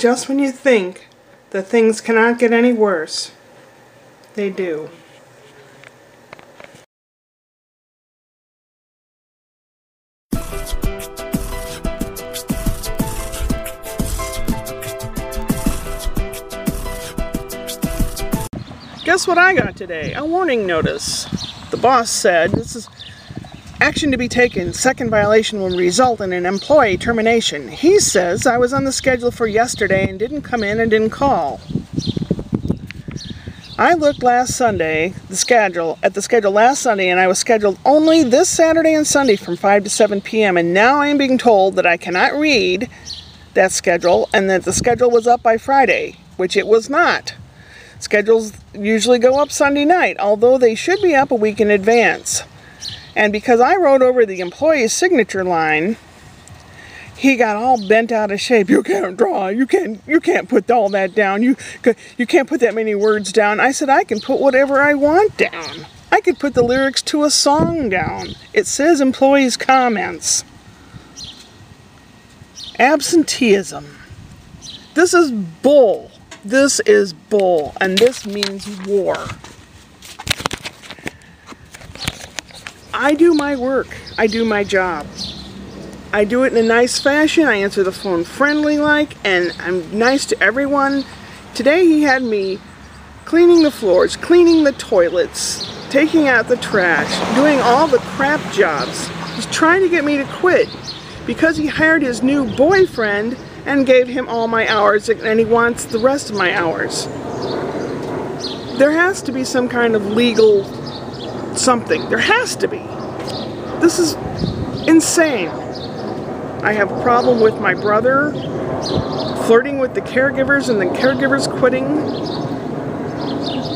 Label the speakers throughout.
Speaker 1: Just when you think that things cannot get any worse, they do. Guess what I got today? A warning notice. The boss said this is action to be taken. Second violation will result in an employee termination. He says I was on the schedule for yesterday and didn't come in and didn't call. I looked last Sunday, the schedule, at the schedule last Sunday and I was scheduled only this Saturday and Sunday from 5 to 7 p.m. and now I am being told that I cannot read that schedule and that the schedule was up by Friday, which it was not. Schedules usually go up Sunday night, although they should be up a week in advance. And because I wrote over the employee's signature line, he got all bent out of shape. You can't draw. You can't. You can't put all that down. You you can't put that many words down. I said I can put whatever I want down. I could put the lyrics to a song down. It says employees' comments. Absenteeism. This is bull. This is bull, and this means war. I do my work. I do my job. I do it in a nice fashion. I answer the phone friendly like, and I'm nice to everyone. Today he had me cleaning the floors, cleaning the toilets, taking out the trash, doing all the crap jobs. He's trying to get me to quit because he hired his new boyfriend and gave him all my hours and he wants the rest of my hours. There has to be some kind of legal something. There has to be. This is insane. I have a problem with my brother flirting with the caregivers and the caregivers quitting.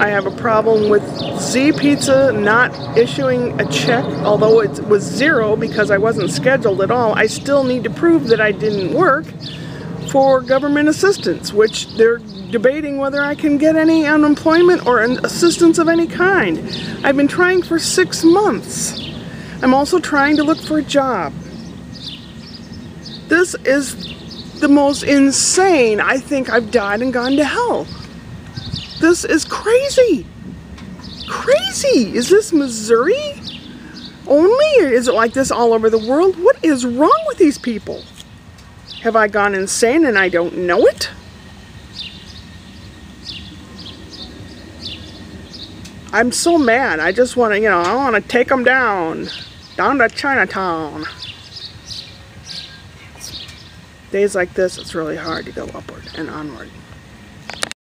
Speaker 1: I have a problem with Z Pizza not issuing a check, although it was zero because I wasn't scheduled at all. I still need to prove that I didn't work for government assistance, which they're debating whether I can get any unemployment or assistance of any kind. I've been trying for six months. I'm also trying to look for a job. This is the most insane. I think I've died and gone to hell. This is crazy. Crazy. Is this Missouri only? Or is it like this all over the world? What is wrong with these people? Have I gone insane and I don't know it? I'm so mad. I just want to, you know, I want to take them down. Down to Chinatown. Days like this, it's really hard to go upward and onward.